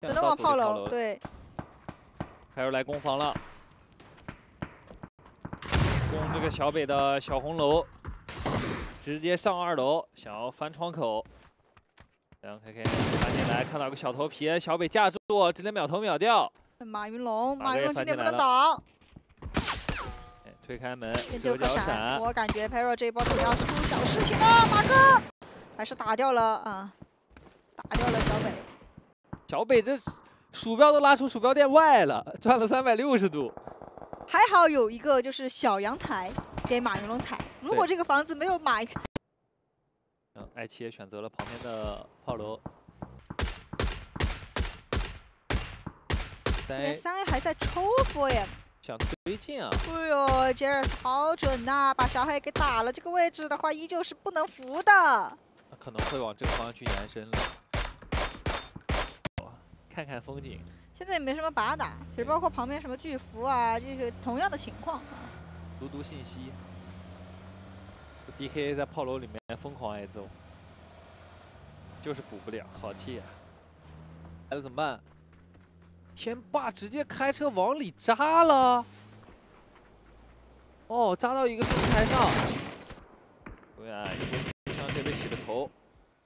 只能往炮楼。对，开始来攻防了，攻这个小北的小红楼，直接上二楼，想要翻窗口。让 K K 翻进来，看到个小头皮，小北架住，直接秒头秒掉。马云龙，马云龙今天不能倒。推开门，九角闪。我感觉 Pero 这一波头要是出小事情了，马哥还是打掉了啊，打掉了小北。这鼠标都拉出鼠标垫外了，转了三百六十度。还好有一个就是小阳台给马云龙踩，如果这个房子没有马，嗯，爱奇也选择了旁边的炮楼。三 A，三 A 还在抽 4M。想推进啊！哎呦，杰尔斯好准呐，把小黑给打了。这个位置的话，依旧是不能扶的。那可能会往这个方向去延伸了。看看风景。现在也没什么把打，其实包括旁边什么巨幅啊，这些同样的情况。读读信息。DK 在炮楼里面疯狂挨揍，就是补不了，好气啊！孩子怎么办？天霸直接开车往里扎了，哦，扎到一个平台上，永远一波枪直接被洗了头，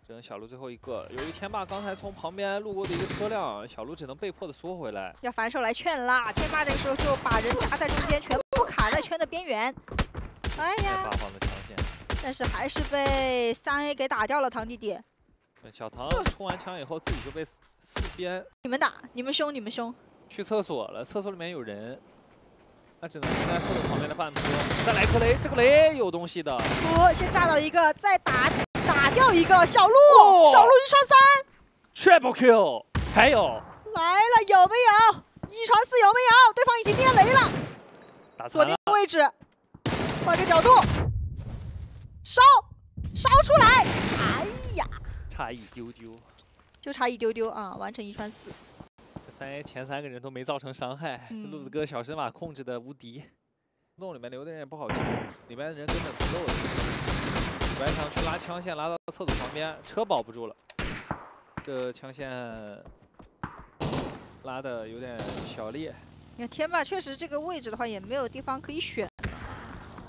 只能小路最后一个。由于天霸刚才从旁边路过的一个车辆，小路只能被迫的缩回来。要反手来劝啦，天霸这个时候就把人夹在中间，全部卡在圈的边缘。哎呀，但是还是被三 A 给打掉了，唐弟弟。小唐冲完枪以后，自己就被四四边。你们打，你们凶，你们凶。去厕所了，厕所里面有人，那只能停在厕所旁边的半坡。再来颗雷，这个雷有东西的。不，先炸到一个，再打打掉一个小鹿，小鹿一穿三，triple kill，还有来了有没有？一传四有没有？对方已经捏雷了，锁定位置，换个角度，烧烧出来，哎呀！差一丢丢，就差一丢丢啊！完成一穿四。这三 A 前三个人都没造成伤害，路子哥小神马控制的无敌。洞里面留的人也不好救，里面的人根本不够。白强去拉枪线，拉到厕所旁边，车保不住了。这枪线拉的有点小裂。你看天霸确实这个位置的话也没有地方可以选，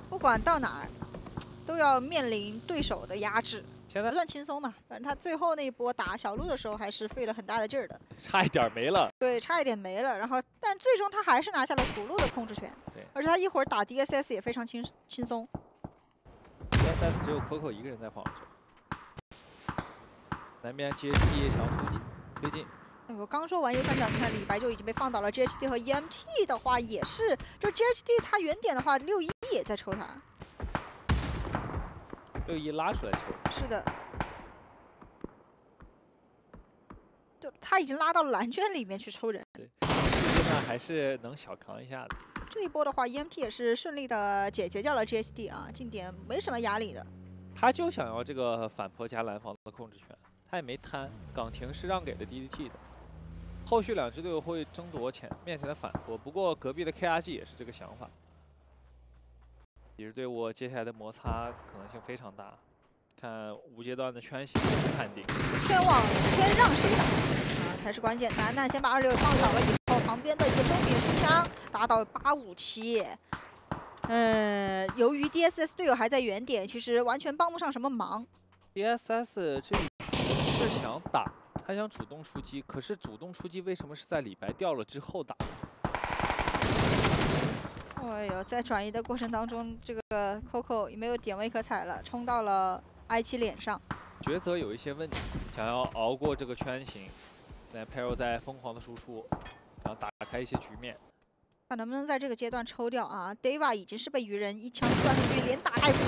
不管到哪儿都要面临对手的压制。现在不算轻松嘛，反正他最后那一波打小鹿的时候还是费了很大的劲儿的，差一点没了。对，差一点没了。然后，但最终他还是拿下了土路的控制权。对，而且他一会儿打 DSS 也非常轻轻松。DSS 只有 Coco 一个人在防守。南边 GHD 想要突进推进。我刚说完右上角，你看李白就已经被放倒了。GHD 和 EMT 的话也是，就 GHD 他原点的话，六一也在抽他。六一拉出来抽，是的，就他已经拉到蓝圈里面去抽人。对，实际上还是能小扛一下的。这一波的话，EMT 也是顺利的解决掉了 GHD 啊，近点没什么压力的。他就想要这个反坡加蓝房的控制权，他也没贪。岗亭是让给的 DDT 的，后续两支队伍会争夺前面前的反坡，不过隔壁的 KRG 也是这个想法。几支队伍接下来的摩擦可能性非常大，看五阶段的圈形判定。圈往圈让谁打啊才是关键。楠楠先把二六放倒了旁边的一个中点步枪打到八五七。嗯，由于 DSS 队友还在原点，其实完全帮不上什么忙。DSS 这一局是想打，他想主动出击，可是主动出击为什么是在李白掉了之后打？哎呦，在转移的过程当中，这个 Coco 也没有点位可踩了，冲到了 i7 脸上。抉择有一些问题，想要熬过这个圈形，那 Pero 在疯狂的输出，开一些局面。看能不能在这个阶段抽掉啊？Dava 已经是被鱼人一枪穿出去，连打带补。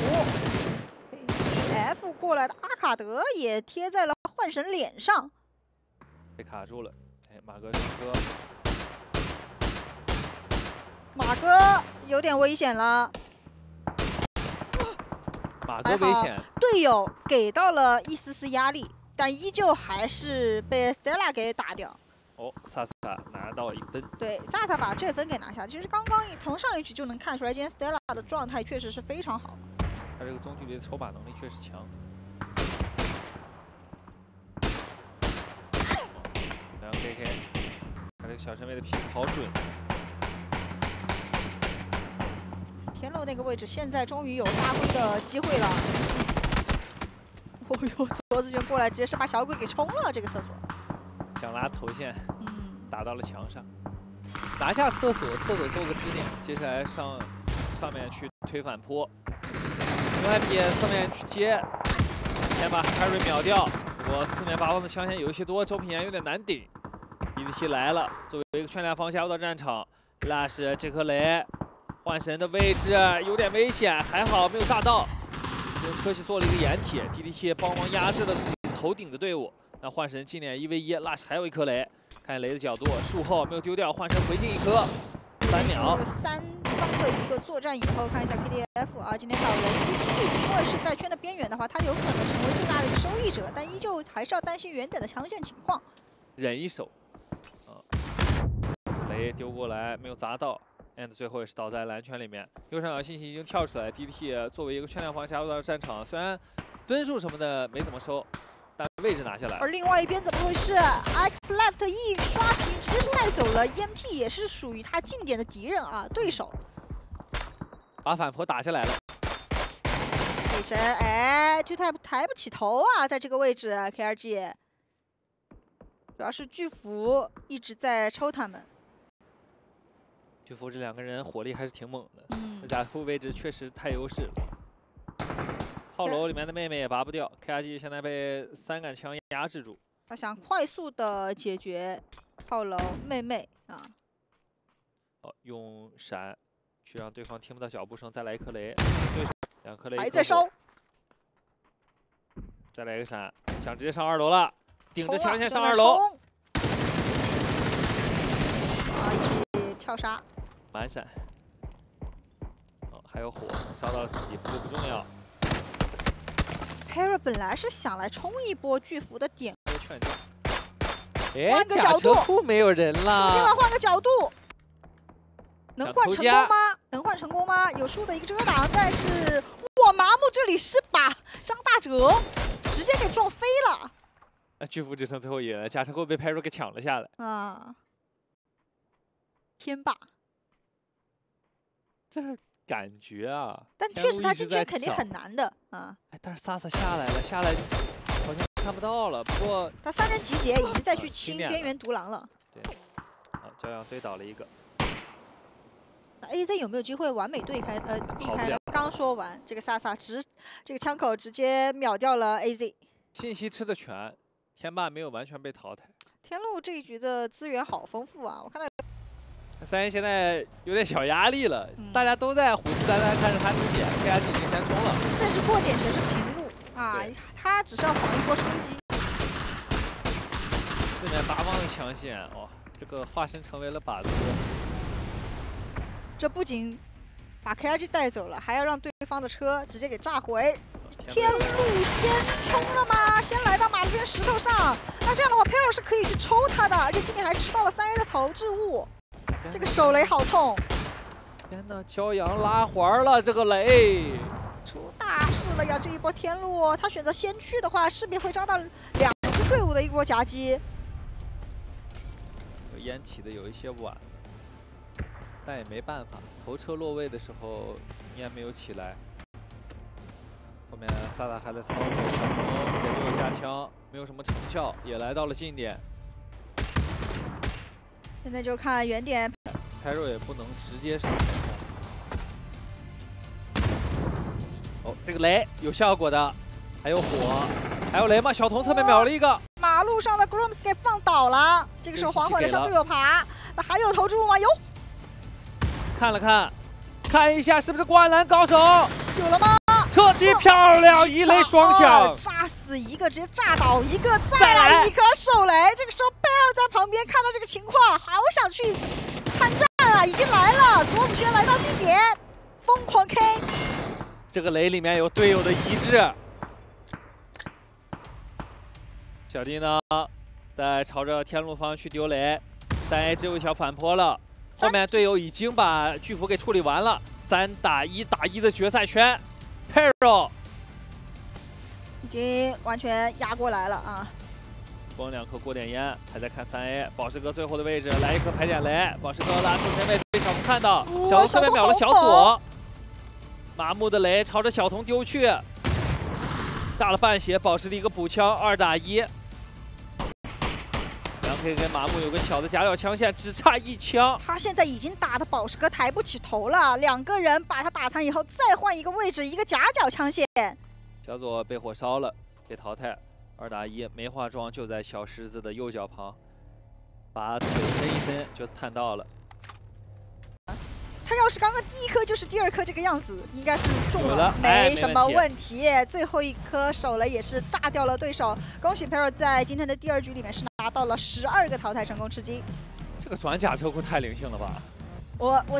F 过来的阿卡德也贴在了幻神脸上，被卡住了。哎，马哥上车。马哥有点危险了，马哥危险，队友给到了一丝丝压力，但依旧还是被 Stella 给打掉。哦，萨萨拿到一分。对，萨萨把这分给拿下。其实刚刚从上一局就能看出来，今天 Stella 的状态确实是非常好。他这个中距离的抽把能力确实强。两个 K，他这个小身位的平好准。天漏那个位置，现在终于有发挥的机会了。哦呦，卓子轩过来直接是把小鬼给冲了，这个厕所。头线，嗯，打到了墙上，拿下厕所，厕所做个支点，接下来上上面去推反坡，刘海比侧面去接，先把 Harry 秒掉。不过四面八方的枪线有一些多，周品言有点难顶。DDT 来了，作为一个全两方加入到战场，Lash 这颗雷。幻神的位置有点危险，还好没有炸到。用车系做了一个掩体，DDT 帮忙压制了头顶的队伍。那幻神近点一 v 一，Lush 还有一颗雷，看雷的角度，术后没有丢掉，幻神回敬一颗，三秒。三方的一个作战以后，看一下 KDF 啊，今天倒雷 DDT 因为是在圈的边缘的话，他有可能成为最大的一个收益者，但依旧还是要担心远点的枪线情况。忍一手，啊，雷丢过来没有砸到。and 最后也是倒在蓝圈里面，右上角信息已经跳出来，DDT 作为一个圈量方加入到战场，虽然分数什么的没怎么收，但位置拿下来。而另外一边怎么回事？X Left 一刷屏直接是带走了 EMT，也是属于他近点的敌人啊，对手。把反坡打下来了。北辰，哎，巨太抬不起头啊，在这个位置，KRG，主要是巨幅一直在抽他们。巨幅这两个人火力还是挺猛的，那贾库位置确实太优势了。炮楼里面的妹妹也拔不掉，KRG 现在被三杆枪压制住。他想快速的解决炮楼妹妹啊。哦，用闪去让对方听不到脚步声，再来一颗雷，对手两颗雷还在烧。再来一个闪，想直接上二楼了，顶着枪线上二楼。啊，一起跳杀。满闪，哦，还有火烧到了自己，不过不重要。本来是想来冲一波巨幅的点，换个角度，没有人了。另外换个角度，能换成功吗？能换成功吗？有树的一个遮挡，但是我，麻木这里是把张大哲直接给撞飞了。那巨幅只剩最后一人，贾成功被 Perry 给抢了下来。啊，天霸。这感觉啊，但确实他进圈肯定很难的啊。哎，但是萨萨下来了，下来好像看不到了。不过他三人集结，已经在去清边缘独狼了。对，好，骄阳飞倒了一个。那 AZ 有没有机会完美对开？呃，避开？刚说完，这个萨萨直这个枪口直接秒掉了 AZ。信息吃的全，天霸没有完全被淘汰。天路这一局的资源好丰富啊，我看到。三爷现在有点小压力了，大家都在虎视眈眈看着他出血，KRG 已经先冲了。但是过点全是平路啊，他只是要防一波冲击。四面八方的枪线，哇，这个化身成为了靶子。这不仅把 KRG 带走了，还要让对方的车直接给炸毁。天路先冲了吗？先来到马路边石头上，那这样的话 p e r o 是可以去抽他的，而且今天还吃到了三 A 的投掷物。这个手雷好痛！天哪，骄阳拉环了，这个雷出大事了呀！这一波天路，他选择先去的话，势必会遭到两支队伍的一波夹击。烟起的有一些晚，但也没办法，头车落位的时候烟没有起来。后面萨达还在操作抢头，给队友加枪，没有什么成效，也来到了近点。现在就看远点，开肉也不能直接上。哦，这个雷有效果的，还有火，还有雷吗？小童侧面秒了一个，马路上的 Grooms 给放倒了。这个时候缓缓的向队友爬，那还有投掷物吗？有。看了看，看一下是不是灌篮高手？有了吗？彻底漂亮，一雷双响，炸死一个，直接炸倒一个，再来一颗手雷。这个时候在旁边看到这个情况，好想去参战啊！已经来了，左子轩来到近点，疯狂 K。这个雷里面有队友的遗志。小弟呢，在朝着天路方去丢雷，三 A 只有一条反坡了，后面队友已经把巨斧给处理完了，三打一打一的决赛圈。Perro 已经完全压过来了啊！光两颗过点烟，还在看三 A。宝石哥最后的位置来一颗排点雷，宝石哥拉出身位被小童看到，小童侧面秒了小左，麻木的雷朝着小童丢去，炸了半血，宝石的一个补枪，二打一。然后可以跟麻木有个小的夹角枪线，只差一枪。他现在已经打的宝石哥抬不起头了，两个人把他打残以后，再换一个位置，一个夹角枪线。小左被火烧了，被淘汰。二打一，没化妆就在小狮子的右脚旁，把腿伸一伸就探到了。他要是刚刚第一颗就是第二颗这个样子，应该是中了，没什么问题。最后一颗手雷也是炸掉了对手。恭喜 Pero 在今天的第二局里面是拿到了十二个淘汰成功吃鸡。这个转甲车库太灵性了吧！我我。